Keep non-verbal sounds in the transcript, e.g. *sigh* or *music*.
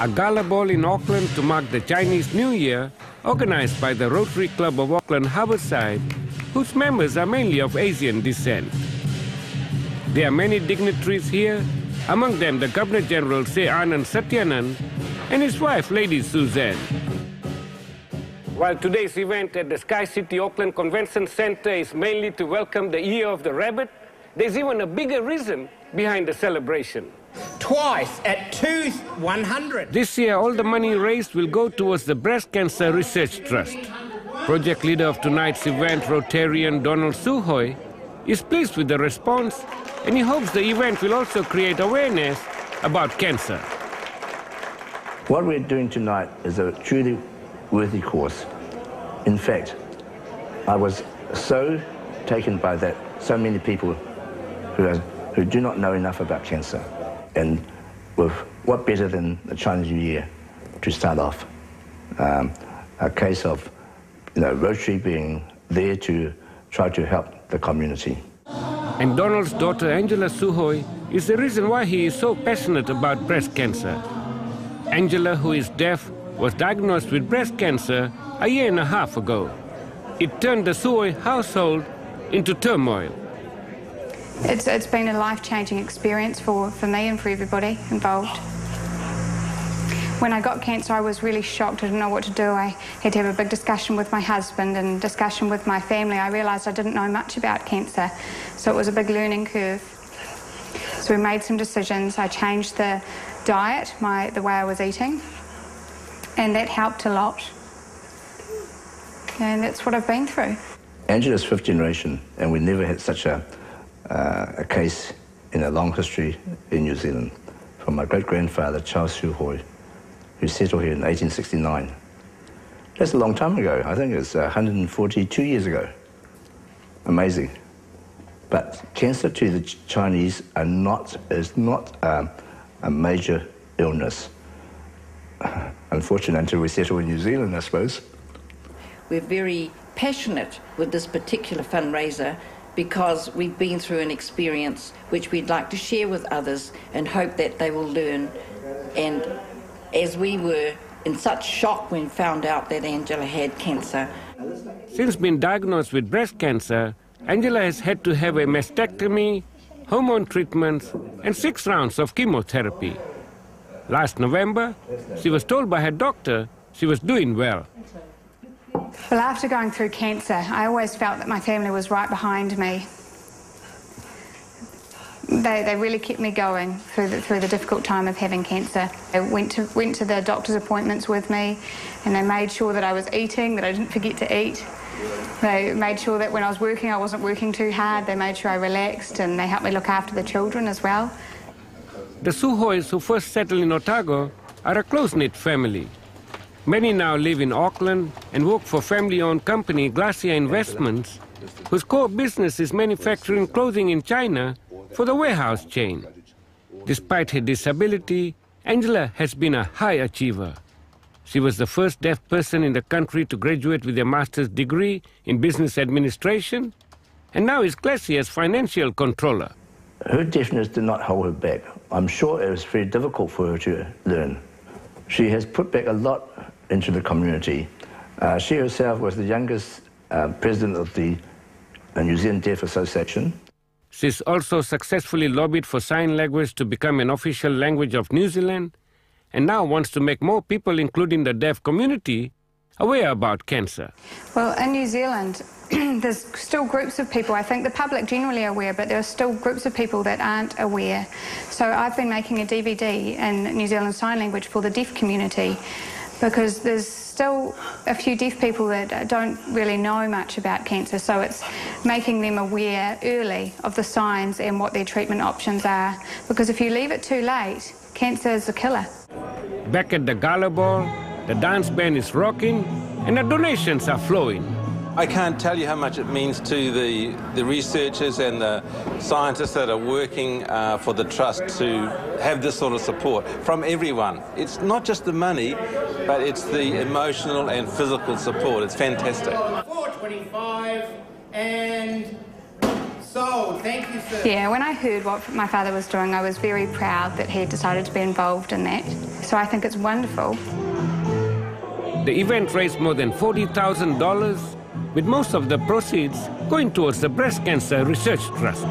a gala ball in Auckland to mark the Chinese New Year, organized by the Rotary Club of Auckland Harbourside, whose members are mainly of Asian descent. There are many dignitaries here, among them the Governor General Se Anand Satyanand and his wife, Lady Suzanne. While today's event at the Sky City Auckland Convention Center is mainly to welcome the Year of the Rabbit, there's even a bigger reason behind the celebration. Twice at two 100. This year, all the money raised will go towards the Breast Cancer Research Trust. Project leader of tonight's event, Rotarian Donald Sew Hoy, is pleased with the response and he hopes the event will also create awareness about cancer. What we're doing tonight is a truly worthy cause. In fact, I was so taken by that, so many people who, are, who do not know enough about cancer. And with what better than the Chinese New Year to start off? Um, a case of you know, Rotary being there to try to help the community. And Donald's daughter Angela Sew Hoy is the reason why he is so passionate about breast cancer. Angela, who is deaf, was diagnosed with breast cancer a year and a half ago. It turned the Sew Hoy household into turmoil. It's, it's been a life-changing experience for, for me and for everybody involved. When I got cancer, I was really shocked. I didn't know what to do. I had to have a big discussion with my husband and discussion with my family. I realised I didn't know much about cancer, so it was a big learning curve. So we made some decisions. I changed the diet, my, the way I was eating, and that helped a lot. And that's what I've been through. Angela's fifth generation, and we never had such a, a case in a long history in New Zealand from my great-grandfather, Charles Sew Hoy, who settled here in 1869. That's a long time ago. I think it's 142 years ago. Amazing. But cancer to the Chinese are not, is not um, a major illness. *laughs* Unfortunately, until we settle in New Zealand, I suppose. We're very passionate with this particular fundraiser because we've been through an experience which we'd like to share with others and hope that they will learn. And as we were in such shock when found out that Angela had cancer. Since being diagnosed with breast cancer, Angela has had to have a mastectomy, hormone treatments, and six rounds of chemotherapy. Last November, she was told by her doctor she was doing well. Well, after going through cancer, I always felt that my family was right behind me. They, they really kept me going through the, through the difficult time of having cancer. They went to, went to the doctor's appointments with me and they made sure that I was eating, that I didn't forget to eat. They made sure that when I was working, I wasn't working too hard. They made sure I relaxed and they helped me look after the children as well. The Sew Hoys who first settled in Otago are a close-knit family. Many now live in Auckland and work for family-owned company Glacier Investments, whose core business is manufacturing clothing in China for the warehouse chain. Despite her disability, Angela has been a high achiever. She was the first deaf person in the country to graduate with a master's degree in business administration and now is Glacier's financial controller. Her deafness did not hold her back. I'm sure it was very difficult for her to learn. She has put back a lot into the community. Uh, she herself was the youngest uh, president of the uh, New Zealand Deaf Association. She's also successfully lobbied for sign language to become an official language of New Zealand and now wants to make more people, including the deaf community, aware about cancer. Well, in New Zealand, *clears throat* there's still groups of people. I think the public generally are aware, but there are still groups of people that aren't aware. So I've been making a DVD in New Zealand Sign Language for the deaf community because there's still a few deaf people that don't really know much about cancer, so it's making them aware early of the signs and what their treatment options are. Because if you leave it too late, cancer is a killer. Back at the gala ball, the dance band is rocking and the donations are flowing. I can't tell you how much it means to the, the researchers and the scientists that are working uh, for the Trust to have this sort of support from everyone. It's not just the money, but it's the emotional and physical support. It's fantastic. 425 and so Thank you, sir. Yeah, when I heard what my father was doing, I was very proud that he had decided to be involved in that. So I think it's wonderful. The event raised more than $40,000 with most of the proceeds going towards the Breast Cancer Research Trust.